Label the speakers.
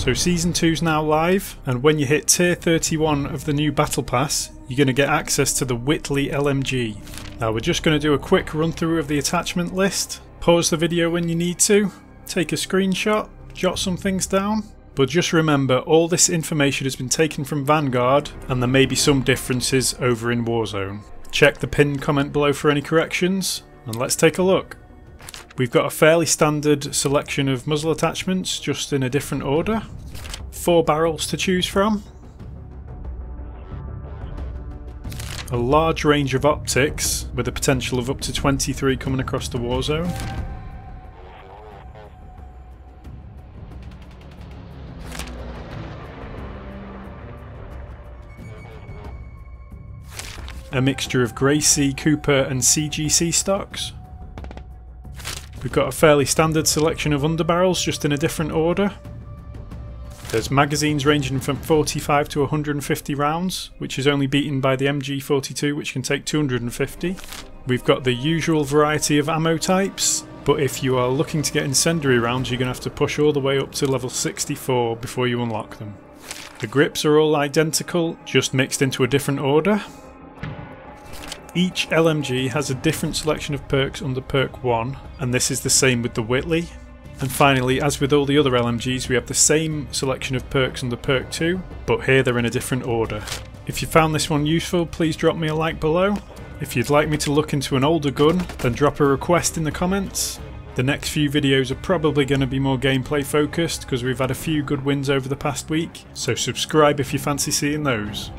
Speaker 1: So Season 2 is now live, and when you hit Tier 31 of the new Battle Pass, you're going to get access to the Whitley LMG. Now we're just going to do a quick run through of the attachment list, pause the video when you need to, take a screenshot, jot some things down, but just remember all this information has been taken from Vanguard and there may be some differences over in Warzone. Check the pinned comment below for any corrections, and let's take a look. We've got a fairly standard selection of muzzle attachments, just in a different order. Four barrels to choose from. A large range of optics, with a potential of up to 23 coming across the Warzone. A mixture of Grey Gracey, Cooper and CGC stocks. We've got a fairly standard selection of underbarrels just in a different order. There's magazines ranging from 45 to 150 rounds, which is only beaten by the MG42 which can take 250. We've got the usual variety of ammo types, but if you are looking to get incendiary rounds you're going to have to push all the way up to level 64 before you unlock them. The grips are all identical, just mixed into a different order. Each LMG has a different selection of perks under perk 1 and this is the same with the Whitley. And finally, as with all the other LMGs, we have the same selection of perks under perk 2, but here they're in a different order. If you found this one useful, please drop me a like below. If you'd like me to look into an older gun, then drop a request in the comments. The next few videos are probably going to be more gameplay focused because we've had a few good wins over the past week, so subscribe if you fancy seeing those.